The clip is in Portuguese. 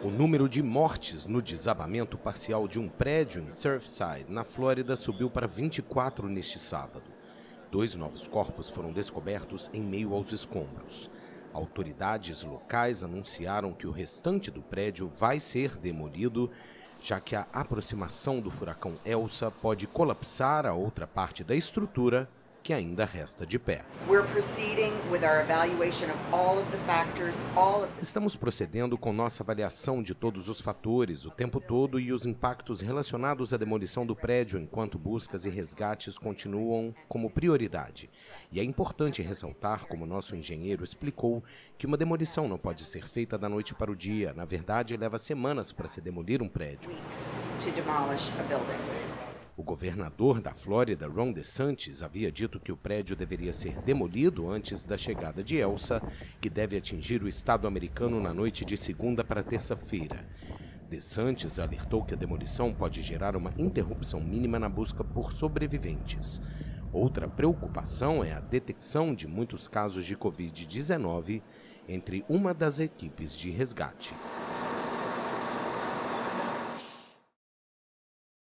O número de mortes no desabamento parcial de um prédio em Surfside, na Flórida, subiu para 24 neste sábado. Dois novos corpos foram descobertos em meio aos escombros. Autoridades locais anunciaram que o restante do prédio vai ser demolido, já que a aproximação do furacão Elsa pode colapsar a outra parte da estrutura que ainda resta de pé. Estamos procedendo com nossa avaliação de todos os fatores, o tempo todo e os impactos relacionados à demolição do prédio, enquanto buscas e resgates continuam como prioridade. E é importante ressaltar, como nosso engenheiro explicou, que uma demolição não pode ser feita da noite para o dia. Na verdade, leva semanas para se demolir um prédio. O governador da Flórida, Ron DeSantis, havia dito que o prédio deveria ser demolido antes da chegada de Elsa, que deve atingir o estado americano na noite de segunda para terça-feira. DeSantis alertou que a demolição pode gerar uma interrupção mínima na busca por sobreviventes. Outra preocupação é a detecção de muitos casos de Covid-19 entre uma das equipes de resgate.